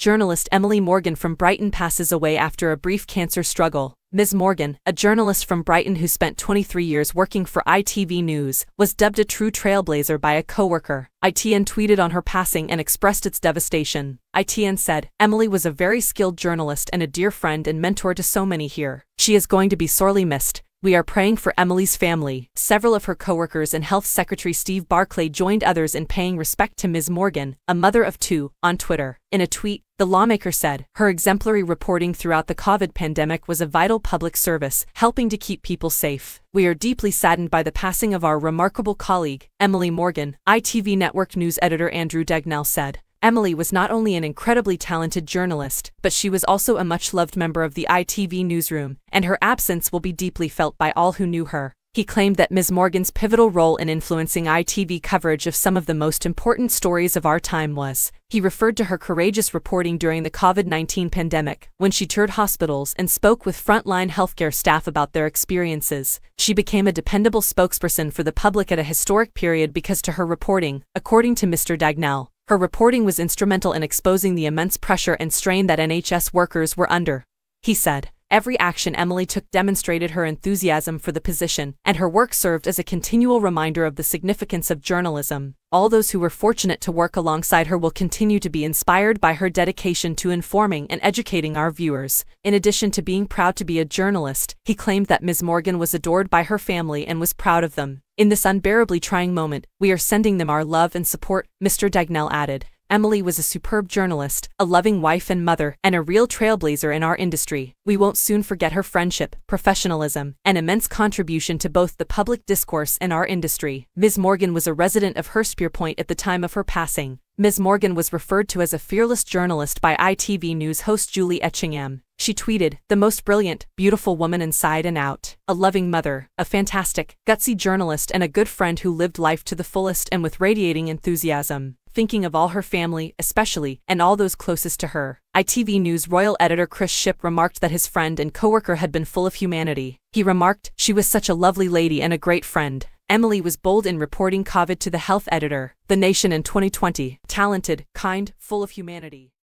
journalist Emily Morgan from Brighton passes away after a brief cancer struggle. Ms. Morgan, a journalist from Brighton who spent 23 years working for ITV News, was dubbed a true trailblazer by a co-worker. ITN tweeted on her passing and expressed its devastation. ITN said, Emily was a very skilled journalist and a dear friend and mentor to so many here. She is going to be sorely missed. We are praying for Emily's family. Several of her co-workers and Health Secretary Steve Barclay joined others in paying respect to Ms. Morgan, a mother of two, on Twitter. In a tweet, the lawmaker said, her exemplary reporting throughout the COVID pandemic was a vital public service, helping to keep people safe. We are deeply saddened by the passing of our remarkable colleague, Emily Morgan, ITV Network News editor Andrew Dagnall said. Emily was not only an incredibly talented journalist, but she was also a much-loved member of the ITV newsroom, and her absence will be deeply felt by all who knew her. He claimed that Ms. Morgan's pivotal role in influencing ITV coverage of some of the most important stories of our time was. He referred to her courageous reporting during the COVID-19 pandemic, when she toured hospitals and spoke with frontline healthcare staff about their experiences. She became a dependable spokesperson for the public at a historic period because to her reporting, according to Mr. Dagnall, her reporting was instrumental in exposing the immense pressure and strain that NHS workers were under. He said, Every action Emily took demonstrated her enthusiasm for the position, and her work served as a continual reminder of the significance of journalism. All those who were fortunate to work alongside her will continue to be inspired by her dedication to informing and educating our viewers. In addition to being proud to be a journalist, he claimed that Ms. Morgan was adored by her family and was proud of them. In this unbearably trying moment, we are sending them our love and support, Mr. Dagnall added. Emily was a superb journalist, a loving wife and mother, and a real trailblazer in our industry. We won't soon forget her friendship, professionalism, and immense contribution to both the public discourse and our industry. Ms. Morgan was a resident of Hurstpierpoint at the time of her passing. Ms. Morgan was referred to as a fearless journalist by ITV News host Julie Etchingham. She tweeted, the most brilliant, beautiful woman inside and out, a loving mother, a fantastic, gutsy journalist and a good friend who lived life to the fullest and with radiating enthusiasm thinking of all her family, especially, and all those closest to her. ITV News royal editor Chris Ship remarked that his friend and co-worker had been full of humanity. He remarked, she was such a lovely lady and a great friend. Emily was bold in reporting COVID to the health editor, The Nation in 2020, talented, kind, full of humanity.